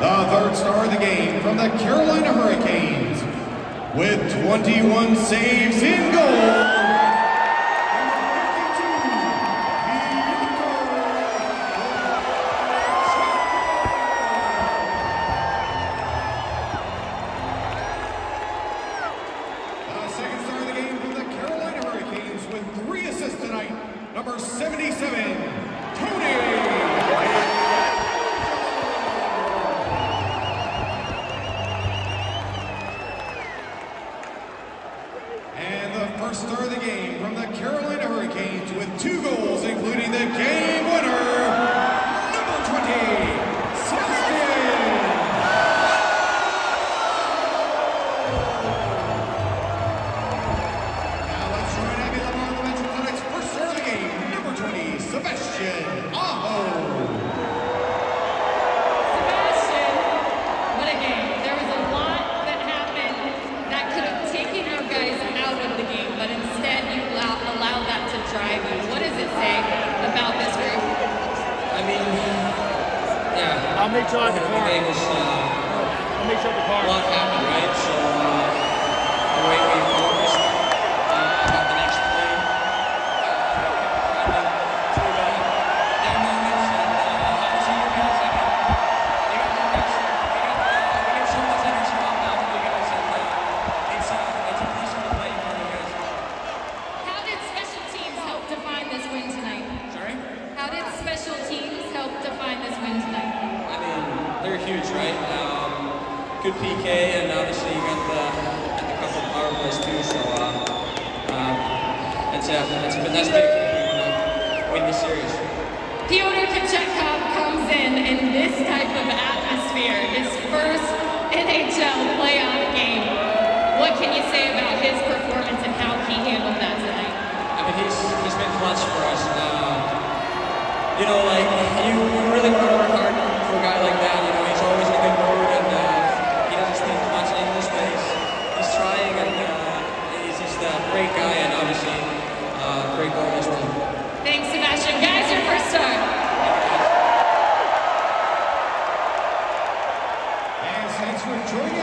The third star of the game from the Carolina Hurricanes with 21 saves in goal. The first star of the game from the Carolina Hurricanes with two goals, including the game winner, number 20, Sebastian. Now let's join Abby Lamar the for first star of the game, number 20, Sebastian Aho. Sebastian, what a game. There was a lot that happened that could have taken you guys out of the game, but instead you allow, allowed that to drive you. What does it say about this group? I mean, yeah. I'll make sure at the The car. game was uh, I'll make sure at the car. lot happened, right? So uh, the way we focused uh, about the next play, uh, kind of threw back moments, and uh, obviously you guys, I mean, they got their best. We got, uh, we got so much energy pumped you guys, and uh, it's uh, it's a pleasure to play for you guys. How did special teams help define this win tonight? how did special teams help define this win tonight? I mean, they're huge, right? Um, good PK, and obviously you got the, the couple of power plays too, so uh, um, that's, a, that's, a, that's big to win the series. Pyotr Kochetkov comes in in this type of atmosphere, his first NHL playoff game. What can you say about his performance and how he handled that tonight? I mean, he's, he's been clutch you know, like, you, really want to work hard for a guy like that. You know, he's always in a good mood and uh, he doesn't speak much English, but he's, he's trying and uh, he's just a great guy and obviously uh, great goal as well. Thanks, Sebastian. Guys, your first star. And thanks for joining.